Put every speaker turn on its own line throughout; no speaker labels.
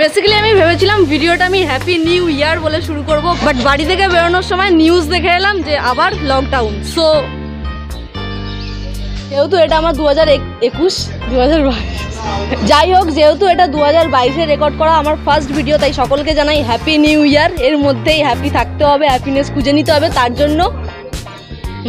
Basically আমি ভেবেছিলাম ভিডিওটা আমি হ্যাপি নিউ ইয়ার বলে শুরু করব বাট বাড়ি থেকে বেরোনোর সময় নিউজ দেখে এলাম যে আবার লকডাউন সো যেহেতু এটা আমার দু হাজার একুশ, দু হাজার বাইশ। যাই হোক, যেহেতু এটা দু হাজার বাইশে রেকর্ড করা আমার ফার্স্ট ভিডিও তাই সকলকে জানাই হ্যাপি নিউ ইয়ার এর মধ্যেই হ্যাপি থাকতে হবে হ্যাপিনেস খুঁজে নিতে হবে, তার জন্য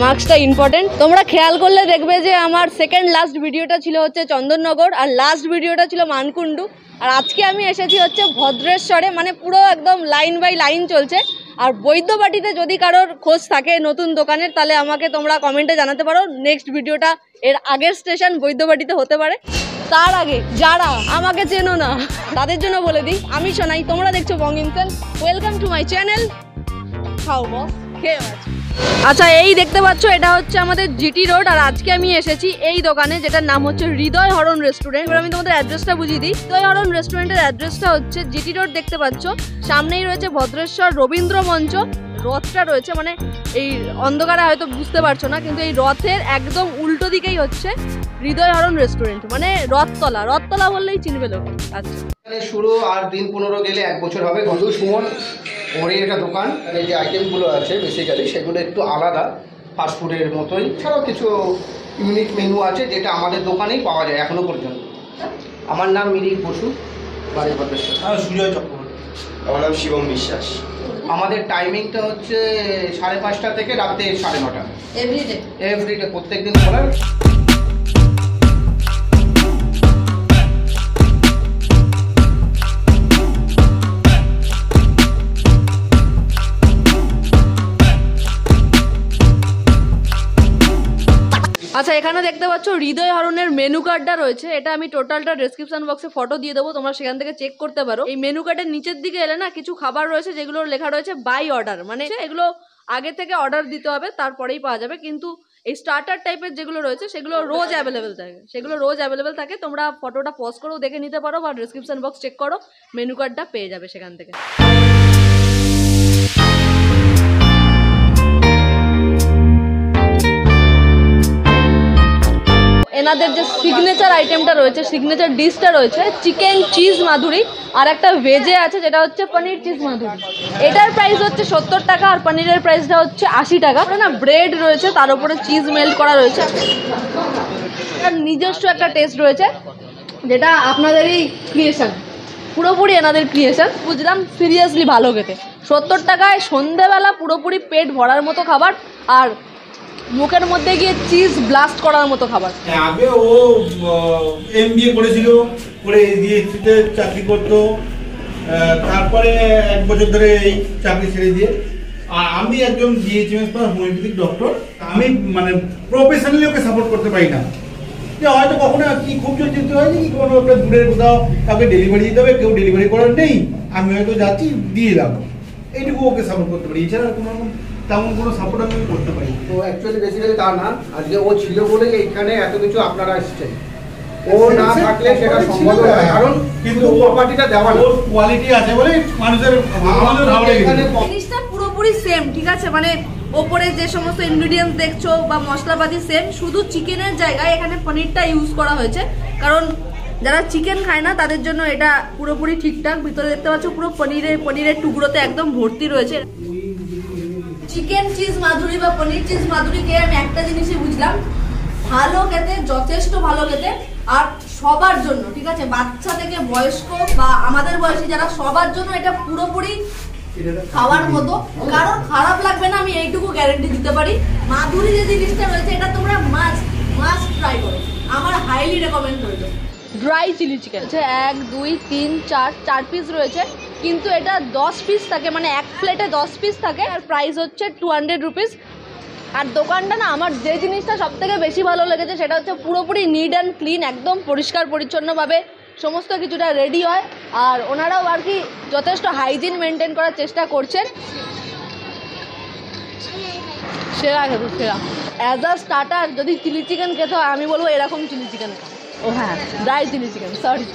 মার্কসটা ইম্পর্টেন্ট তোমরা খেয়াল করলে দেখবে যে আমার সেকেন্ড লাস্ট ভিডিওটা ছিল হচ্ছে চন্দননগর, আর লাস্ট ভিডিওটা ছিল মানকুণ্ডু। আর আজকে আমি এসেছি হচ্ছে ভদ্রেশ্বরে মানে পুরো একদম লাইন বাই লাইন চলছে। আর বৈদ্যবাটিতে যদি কারোর খোঁজ থাকে নতুন দোকানের, তাহলে আমাকে তোমরা কমেন্টে জানাতে পারো। নেক্সট ভিডিওটা এর আগের স্টেশন বৈদ্যবাটিতে হতে পারে। তার আগে যারা আমাকে চেনো না, তাদের জন্য বলে দিই, আমি শোনাই তোমরা দেখছ Bong Insane welcome to my channel খাও, বস, খেয়ে আছো আচ্ছা এই দেখতে পাচ্ছ, এটা হচ্ছে আমাদের জিটি রোড আর আজকে আমি এসেছি এই দোকানে, যেটার নাম হচ্ছে হৃদয় হরণ রেস্টুরেন্ট এবার আমি তোমাদের অ্যাড্রেসটা বুঝিয়ে দিই। হৃদয় হরণ রেস্টুরেন্টের অ্যাড্রেসটা হচ্ছে জিটি রোড দেখতে পাচ্ছ। সামনেই রয়েছে ভদ্রেশ্বর রবীন্দ্র মঞ্চ। রথটা রয়েছে মানে এই অন্ধকারে হয়তো বুঝতে পারছ না, কিন্তু এই রথের একদম উল্টো দিকেই হচ্ছে হৃদয় হরণ রেস্টুরেন্ট মানে রথতলা। রথতলা বললেই চিনবে লোক। আচ্ছা।
শুরু আর দিন পনেরো গেলে এক বছর হবে। সুমন ওরই একটা দোকান এখানে যে আইটেমগুলো আছে বেসিক্যালি সেগুলো একটু আলাদা ফাস্টফুডের মতোই। এছাড়াও কিছু ইউনিক মেনু আছে যেটা আমাদের দোকানেই পাওয়া যায় এখনও পর্যন্ত। আমার নাম মিরিক বসু বাড়ির
সুজয় চক্রবর্তী।
আমার নাম শিবম বিশ্বাস।
আমাদের টাইমিংটা হচ্ছে সাড়ে পাঁচটা থেকে রাতে সাড়ে নটা।
এভরিডে
এভরিডে প্রত্যেক দিন খোলা
আচ্ছা এখানে দেখতে পাচ্ছ হৃদয় হরণের মেনু কার্ডটা রয়েছে। এটা আমি টোটালটা ডেসক্রিপশন বক্সে ফটো দিয়ে দেবো, তোমরা সেখান থেকে চেক করতে পারো। এই মেনু কার্ডের নিচের দিকে এলে না কিছু খাবার রয়েছে যেগুলো লেখা রয়েছে বাই অর্ডার মানে এগুলো আগে থেকে অর্ডার দিতে হবে, তারপরেই পাওয়া যাবে। কিন্তু এই স্টার্টার টাইপের যেগুলো রয়েছে, সেগুলো রোজ অ্যাভেলেবেল থাকে। সেগুলো রোজ অ্যাভেলেবেল থাকে, তোমরা ফটোটা পজ করেও দেখে নিতে পারো বা ডেসক্রিপশন বক্স চেক করো মেনু কার্ডটা পেয়ে যাবে সেখান থেকে। এনাদের যে সিগনেচার আইটেমটা রয়েছে সিগনেচার ডিশটা রয়েছে চিকেন চিজ মাধুরী, আর একটা ভেজে আছে, যেটা হচ্ছে পনির চিজ মাধুরী। এটার প্রাইস হচ্ছে সত্তর টাকা, আর পনিরের প্রাইসটা হচ্ছে আশি টাকা। না ব্রেড রয়েছে, তার উপরে চিজ মেল্ট করা রয়েছে। তার নিজস্ব একটা টেস্ট রয়েছে, যেটা আপনাদেরই ক্রিয়েশন পুরোপুরি এনাদের ক্রিয়েশন বুঝলাম সিরিয়াসলি ভালো খেতে। সত্তর টাকায় সন্ধেবেলা পুরোপুরি পেট ভরার মতো খাবার, আর মুখের মধ্যে গিয়ে চিজ ব্লাস্ট করার মতো খাবার।
আগে ও এম বি এ করেছিল, করে ডিএসসিতে চাকরি করতো। তারপরে এক বছর ধরে এই চাকরি ছেড়ে দিয়ে। আর আমি একজন ডিএইচএমএস বা হোমিওপ্যাথিক ডক্টর আমি মানে প্রফেশনালি ওকে সাপোর্ট করতে পারি না। যে হয়তো কখনো কি খুব জোর চিন্তা হয় কি কোনো একটা দূরের কোথাও কাউকে ডেলিভারি দিতে হবে, কেউ ডেলিভারি করার নেই, আমি হয়তো যাচ্ছি, দিয়ে এলাম। এইটুকু ওকে সাপোর্ট করতে পারি। এছাড়া কোনো রকম তেমন কোনো সাপোর্ট আমি করতে পারি
তো অ্যাকচুয়ালি বেসিক্যালি তা না। আজকে ও ছিল বলেই এখানে এত কিছু আপনারা এসেছেন। ও না থাকলে সেটা সম্ভব নয় কারণ
কিন্তু
প্রপার্টিটা দেওয়া
ওর কোয়ালিটি আছে বলে মানুষের আমাদের ভালো লেগেছে।
এখানে
জিনিসটা পুরোপুরি সেম ঠিক আছে? মানে ওপরে যে সমস্ত ইনগ্রিডিয়েন্টস দেখছ বা মশলাপাতি সেম শুধু চিকেনের জায়গায় এখানে পনিরটা ইউজ করা হয়েছে। কারণ যারা চিকেন খায় না তাদের জন্য এটা পুরোপুরি ঠিকঠাক। ভিতরে দেখতে পাচ্ছ পুরো পনিরের পনিরের টুকরোতে একদম ভর্তি রয়েছে। চিকেন চিজ মাধুরী বা পনির চিজ মাধুরী খেয়ে আমি একটা জিনিসই বুঝলাম। ভালো খেতে যথেষ্ট ভালো খেতে আর সবার জন্য ঠিক আছে? বাচ্চা থেকে বয়স্ক বা আমাদের বয়সী যারা সবার জন্য এটা পুরোপুরি খাওয়ার মতো। কারণ খারাপ লাগবে না আমি এইটুকু গ্যারেন্টি দিতে পারি। মাধুরী যে জিনিসটা রয়েছে এটা তোমরা মাস্ট মাস্ট ট্রাই করো। আমার হাইলি রেকমেন্ড করবে। ড্রাই চিলি চিকেন হচ্ছে এক, দুই, তিন, চার চার পিস রয়েছে, কিন্তু এটা দশ পিস থাকে মানে এক প্লেটে দশ পিস থাকে, আর প্রাইস হচ্ছে টু হান্ড্রেড রুপিস আর দোকানটা না, আমার যে জিনিসটা সব থেকে বেশি ভালো লেগেছে, সেটা হচ্ছে পুরোপুরি নিড অ্যান্ড ক্লিন একদম পরিষ্কার, পরিচ্ছন্নভাবে সমস্ত কিছুটা রেডি হয়। আর ওনারাও আর কি যথেষ্ট হাইজিন মেনটেন করার চেষ্টা করছেন। সেরা খেতে সেরা। অ্যাজ আ স্টার্টার যদি চিলি চিকেন খেতে হয়, আমি বলব এরকম চিলি চিকেন ও হ্যাঁ ড্রাই চিলি চিকেন সরি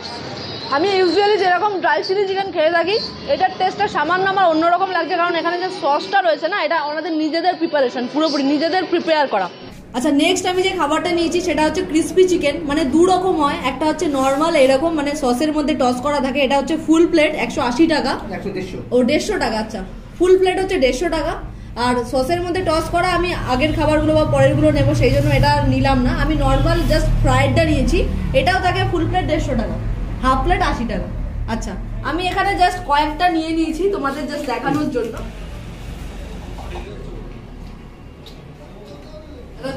আমি ইউজুয়ালি যেরকম ড্রাই চিলি চিকেন খেয়ে থাকি এটার টেস্টটা সামান্য আমার অন্যরকম লাগছে কারণ এখানে যে সসটা রয়েছে না এটা ওনাদের নিজেদের প্রিপারেশন পুরোপুরি নিজেদের প্রিপেয়ার করা। আচ্ছা নেক্সট আমি যে খাবারটা নিয়েছি সেটা হচ্ছে ক্রিস্পি চিকেন মানে দু রকম হয় একটা হচ্ছে নর্মাল এরকম মানে সসের মধ্যে টস করা থাকে এটা হচ্ছে ফুল প্লেট একশো আশি টাকা। ও দেড়শো টাকা আচ্ছা। ফুল প্লেট হচ্ছে দেড়শো টাকা। আর সসের মধ্যে টস করা আমি আগের খাবারগুলো বা পরেরগুলো নেব, সেই জন্য এটা নিলাম না। আমি নর্মাল জাস্ট ফ্রাইডটা নিয়েছি, এটাও থাকে ফুল প্লেট দেড়শো টাকা হাফ প্লেট আশি টাকা। আচ্ছা আমি এখানে জাস্ট কয়েকটা নিয়ে নিয়েছি, তোমাদের জাস্ট দেখানোর জন্য।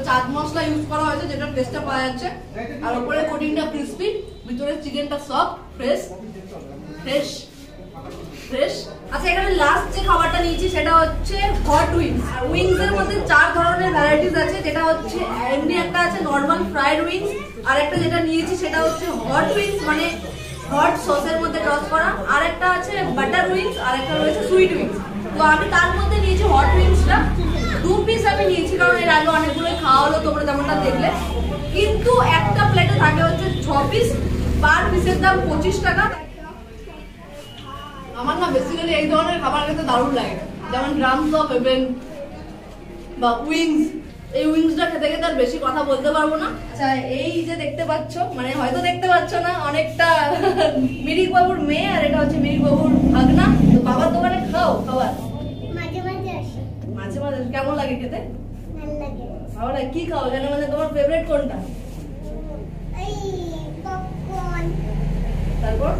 চাট মশলা ইউজ করা হয়েছে, যেটা টেস্টটা পাওয়া যাচ্ছে। আর উপরে কোটিংটা ক্রিস্পি ভিতরে চিকেনটা সফট ফ্রেশ ফ্রেশ ফ্রেশ আচ্ছা এখানে লাস্ট যে খাবারটা নিয়েছি সেটা হচ্ছে হট উইংস আর উইংস এর মধ্যে চার ধরনের ভ্যারাইটিস আছে, যেটা হচ্ছে এমনি একটা আছে নর্মাল ফ্রাইড উইংস আর একটা যেটা নিয়েছি সেটা হচ্ছে হট উইংস মানে হট সসের মধ্যে টস করা। আর একটা আছে বাটার উইংস আর একটা রয়েছে সুইট উইংস তো আমি তার মধ্যে নিয়েছি হট উইংসটা দু পিস আমি নিয়েছি, কারণ এর আগে অনেকগুলোই খাওয়া হলো, তোমরা যেমনটা দেখলে। কিন্তু একটা প্লেটে থাকে হচ্ছে ছ পিস পার পিসের দাম পঁচিশ টাকা। আমার না বেসিক্যালি এই ধরনের খাবার খেতে দারুণ লাগে। যেমন ড্রামস অফ হেভেন বা উইংস এই উইংসটা খেতে খেতে আর বেশি কথা বলতে পারব না। আচ্ছা এই যে দেখতে পাচ্ছ মানে হয়তো দেখতে পাচ্ছ না অনেকটা মিরিক বাবুর মেয়ে আর এটা হচ্ছে মিরিক বাবুর ভাগনা। তো বাবার দোকানে খাও খাবার।
মাঝে মাঝে আসে।
মাঝে মাঝে কেমন লাগে খেতে?
ভালো লাগে।
ভালো লাগে। কি খাও? এখানে মানে তোমার ফেভারিট কোনটা?
এই পপকর্ন
তারপর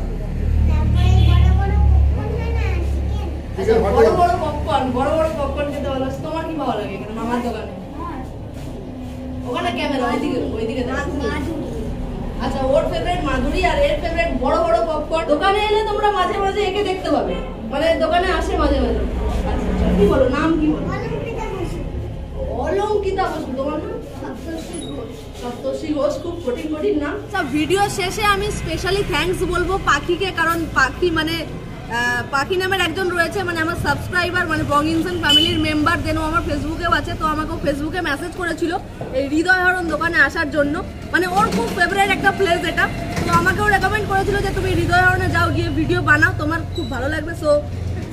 তারপরে বড় বড় পপকর্ন হয় না চিকেন
আচ্ছা বড় বড় পপকর্ন বড় বড় পপকর্ন খেতে ভালো তোমার কি ভালো লাগে এখানে? মামার দোকানে? ওখানে ক্যামেরা ওইদিকে ওইদিকে আচ্ছা ওর ফেভারিট মাধুরী আর এর ফেভারিট বড় বড় পপকর্ন দোকানে এলে তোমরা মাঝে মাঝে একে দেখতে পাবে। মানে দোকানে আসে মাঝে মাঝে। আচ্ছা আচ্ছা কি বলো নাম কি বলো?
অলঙ্কিতা বসু
তোমার নাম?
সপ্তর্ষি ঘোষ।
খুব কঠিন কঠিন নাম। আচ্ছা ভিডিও শেষে আমি স্পেশালি থ্যাঙ্কস বলব পাখিকে কারণ পাখি মানে পাখি নামের একজন রয়েছে মানে আমার সাবস্ক্রাইবার মানে বং ইনসান ফ্যামিলির মেম্বার যেন আমার ফেসবুকেও আছে, তো আমাকে ফেসবুকে মেসেজ করেছিল এই হৃদয় হরণ দোকানে আসার জন্য। মানে ওর খুব ফেভারিট একটা প্লেস এটা। তো আমাকেও রেকমেন্ড করেছিল যে তুমি হৃদয় হরণে যাও, গিয়ে ভিডিও বানাও, তোমার খুব ভালো লাগবে। সো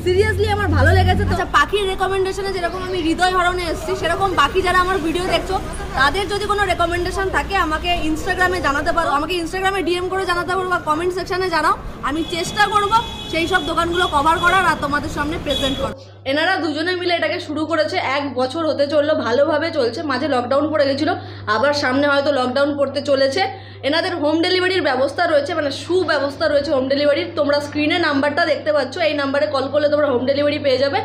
সিরিয়াসলি আমার ভালো লেগেছে তো। আচ্ছা পাখির রেকমেন্ডেশনে যেরকম আমি হৃদয় হরণে এসেছি, সেরকম বাকি যারা আমার ভিডিও দেখছ, তাদের যদি কোনো রেকমেন্ডেশন থাকে, আমাকে ইনস্টাগ্রামে জানাতে পারো, আমাকে ইনস্টাগ্রামে ডিএম করে জানাতে পারো বা কমেন্ট সেকশনে জানাও। আমি চেষ্টা করব সেই সব দোকানগুলো কভার করার আর তোমাদের সামনে প্রেজেন্ট করার। এনারা দুজনে মিলে এটাকে শুরু করেছে, এক বছর হতে চলল, ভালোভাবে চলছে, মাঝে লকডাউন পড়ে গেছিল, আবার সামনে হয়তো লকডাউন পড়তে চলেছে। এনাদের হোম ডেলিভারির ব্যবস্থা রয়েছে মানে সুব্যবস্থা রয়েছে হোম ডেলিভারির তোমরা স্ক্রিনে নাম্বারটা দেখতে পাচ্ছ, এই নাম্বারে কল করলে তোমরা হোম ডেলিভারি পেয়ে যাবে।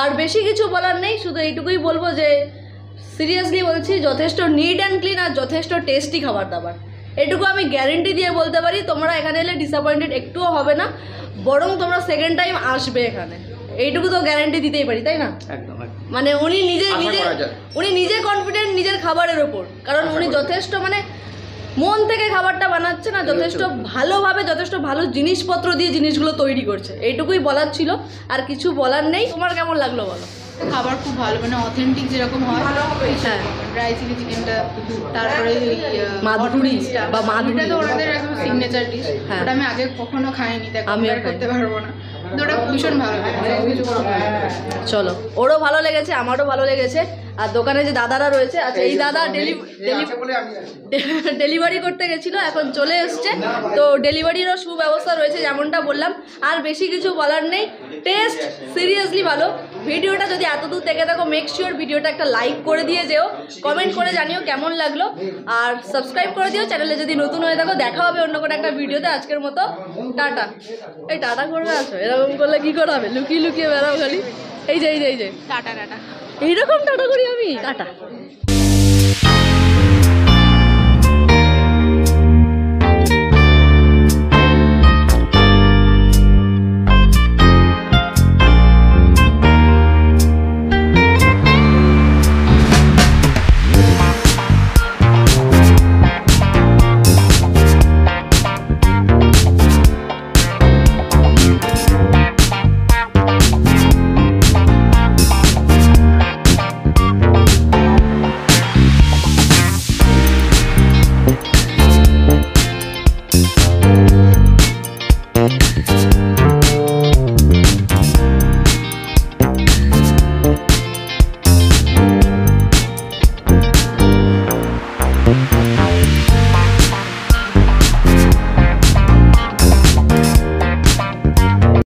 আর বেশি কিছু বলার নেই, শুধু এইটুকুই বলব যে সিরিয়াসলি বলছি, যথেষ্ট নিট অ্যান্ড ক্লিন আর যথেষ্ট টেস্টি খাবার দাবার এটুকু আমি গ্যারেন্টি দিয়ে বলতে পারি, তোমরা এখানে এলে ডিসঅ্যাপয়েন্টেড একটুও হবে না। বরং তোমরা সেকেন্ড টাইম আসবে এখানে। এইটুকু তো গ্যারান্টি দিতেই পারি তাই না?
একদম
মানে উনি নিজে নিজে উনি নিজে কনফিডেন্ট নিজের খাবারের ওপর। কারণ উনি যথেষ্ট মানে মন থেকে খাবারটা বানাচ্ছে না যথেষ্ট ভালোভাবে যথেষ্ট ভালো জিনিসপত্র দিয়ে জিনিসগুলো তৈরি করছে। এইটুকুই বলার ছিল। আর কিছু বলার নেই। তোমার কেমন লাগল বলো?
খাবার খুব ভালো মানে অথেন্টিক যেরকম হয়
হ্যাঁ।
ড্রাই চিলি চিকেনটা তারপরে ওই,
মাধুরী। বা
মাধুরিটা তো ওনাদের একদম সিগনেচার ডিশ
হ্যাঁ।
ওটা আমি আগে কখনো খাইনি তাই
আমি
আর করতে পারব না। ওটা ভীষণ ভালো।
চলো। ওরও ভালো লেগেছে আমারও ভালো লেগেছে। আর দোকানে যে দাদারা রয়েছে আচ্ছা এই দাদা। ডেলিভারি করতে গেছিল এখন চলে এসছে। তো ডেলিভারিরও সুব্যবস্থা রয়েছে যেমনটা বললাম। আর বেশি কিছু বলার নেই। টেস্ট সিরিয়াসলি ভালো। ভিডিওটা যদি এত দূর থেকে থাকো মেক শিওর ভিডিওটা একটা লাইক করে দিয়ে যেও। কমেন্ট করে জানিও কেমন লাগল। আর সাবস্ক্রাইব করে দিও। চ্যানেলে যদি নতুন হয়ে থাকো দেখা হবে অন্য কোনো একটা ভিডিওতে আজকের মতো। টাটা। এই টাটা করবে আছো এরকম করলে কী করে হবে? লুকিয়ে লুকিয়ে বেড়াও খালি। এই যে এই যে এই যে।
Tata tata.
এইরকম টাটা করি আমি? টাটা।